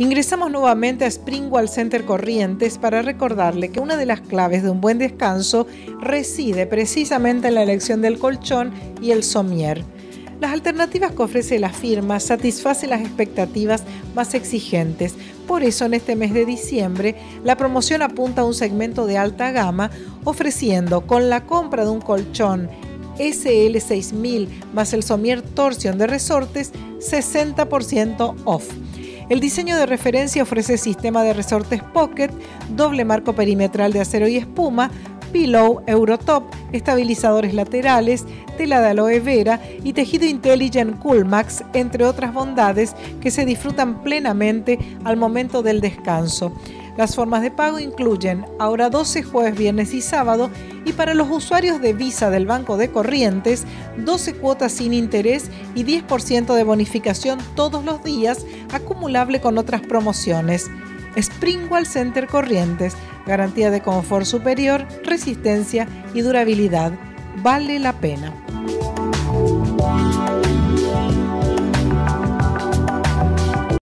Ingresamos nuevamente a Springwall Center Corrientes para recordarle que una de las claves de un buen descanso reside precisamente en la elección del colchón y el somier. Las alternativas que ofrece la firma satisfacen las expectativas más exigentes. Por eso en este mes de diciembre la promoción apunta a un segmento de alta gama ofreciendo con la compra de un colchón SL6000 más el somier Torsion de resortes 60% off. El diseño de referencia ofrece sistema de resortes Pocket, doble marco perimetral de acero y espuma, pillow Eurotop, estabilizadores laterales, tela de aloe vera y tejido Intelligent Coolmax, entre otras bondades que se disfrutan plenamente al momento del descanso. Las formas de pago incluyen ahora 12 jueves, viernes y sábado y para los usuarios de Visa del Banco de Corrientes, 12 cuotas sin interés y 10% de bonificación todos los días, acumulable con otras promociones. Springwall Center Corrientes, garantía de confort superior, resistencia y durabilidad. Vale la pena.